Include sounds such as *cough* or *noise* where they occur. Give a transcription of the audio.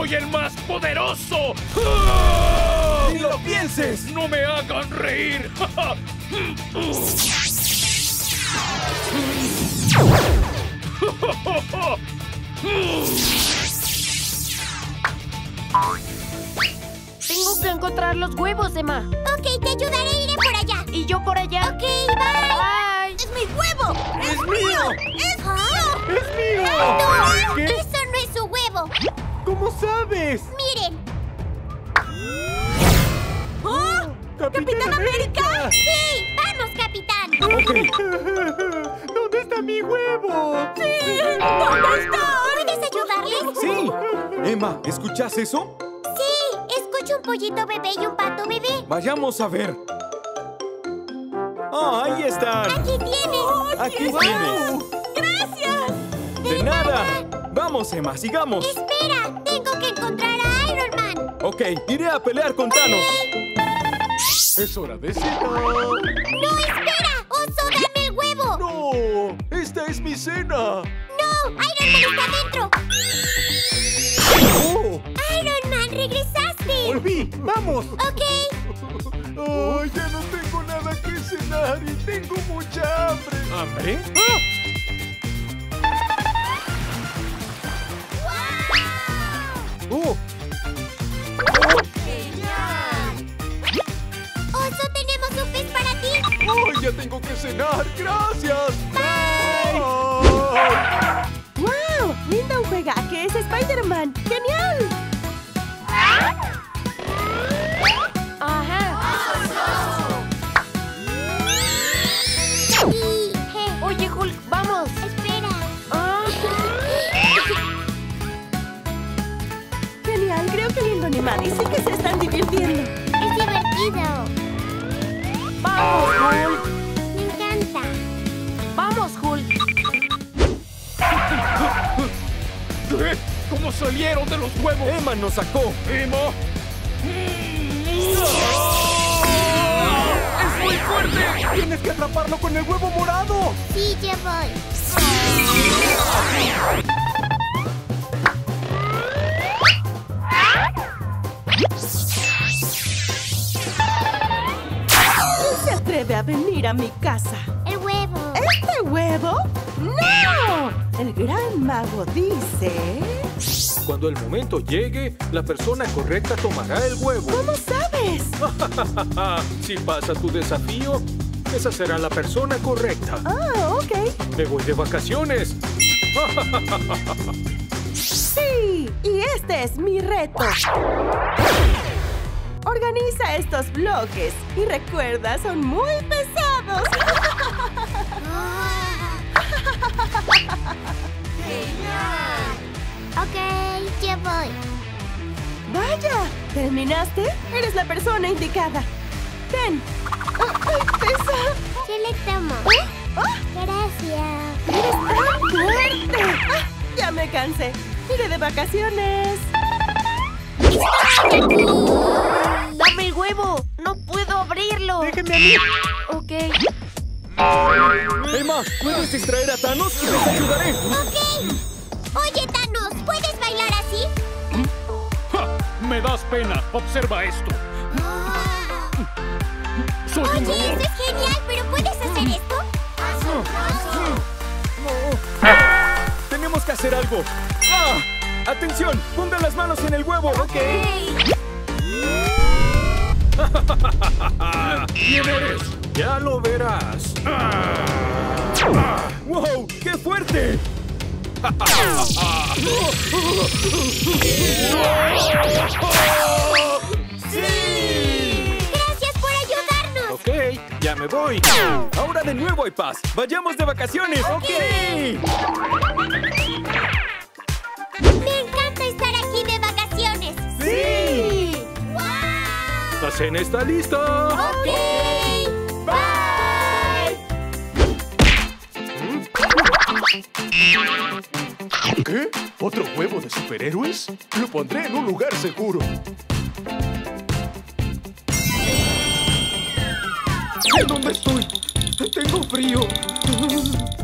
¡Soy el más poderoso! ¡Ni lo pienses! ¡No me hagan reír! Tengo que encontrar los huevos, Emma. Ok, te ayudaré, iré por allá. ¿Y yo por allá? Ok, bye. Bye. ¡Es mi huevo! ¡Es mío! ¡Es mío! ¡Es mío! ¡No! ¿Qué? ¡Eso no es su huevo! ¿Cómo sabes? ¡Miren! ¡Capitán, América! ¡Sí! ¡Vamos, capitán! *laughs* ¿Dónde está mi huevo? ¿Dónde está? ¿Puedes ayudarles? ¡Sí! Emma, ¿escuchas eso? Sí, escucho un pollito bebé y un pato bebé. Vayamos a ver. ¡Ah, ahí están! Aquí tienes. ¡Aquí tienes! ¡Gracias! ¡De nada! Vamos, Emma, sigamos. Espera, tengo que encontrar a Iron Man. Ok, iré a pelear con Thanos. ¡Es hora de cenar! ¡No, espera! ¡Oso, dame el huevo! ¡No! ¡Esta es mi cena! ¡No! ¡Iron Man está dentro! ¡Oh! ¡Iron Man, regresaste! ¡Volví! ¡Vamos! Ok. ¡Ay, ya no tengo nada que cenar y tengo mucha hambre! ¿Hambre? ¡Oh! ¡Ay, ya tengo que cenar! ¡Gracias! ¡Bye! ¡Wow! ¡Linda un juegaje! ¡Es Spider-Man! ¡Genial! Ajá. Y... Oye, Hulk, vamos. espera. Ah, *laughs* ¡Genial! Creo que Lindo Animani sí que se están divirtiendo. ¿Cómo salieron de los huevos? ¡Emma nos sacó! ¡Emma! ¡Es muy fuerte! ¡Tienes que atraparlo con el huevo morado! Sí, ya voy. ¿Quién se atreve a venir a mi casa? El huevo. ¿Este huevo? ¡No! El gran mago dice... Cuando el momento llegue, la persona correcta tomará el huevo. ¿Cómo sabes? *laughs* si pasa tu desafío, esa será la persona correcta. Ah, ok. Me voy de vacaciones. *laughs* Sí, y este es mi reto. Organiza estos bloques y recuerda, son muy pesados. *laughs* Ok, ya voy. Vaya, ¿terminaste? Eres la persona indicada. Ten. ¡Ay, pesa! ¿Qué le tomo? ¡Ah! Gracias. ¡Eres tan fuerte! Ah, ya me cansé. Iré de vacaciones. Dame el huevo. No puedo abrirlo. ¡Déjenme a mí! Ok. Emma, ¿puedes distraer a Thanos? ¡Les ayudaré! Ok. Me das pena. Observa esto. Soy un Oye, eso robot. es genial, pero ¿puedes hacer esto? ¡Tenemos que hacer algo! ¡Ah! ¡Atención! ¡Pongan las manos en el huevo! ¡Ok! ¿Quién eres? Ya lo verás. ¡Wow! ¡Qué fuerte! Gracias por ayudarnos. Ok, ya me voy. Ahora de nuevo hay paz. ¡Vayamos de vacaciones! ¡Ok! Me encanta estar aquí de vacaciones. ¡Sí! ¡Wow! La cena está lista. Ok. Superhéroes? Lo pondré en un lugar seguro. ¿En dónde estoy? Tengo frío.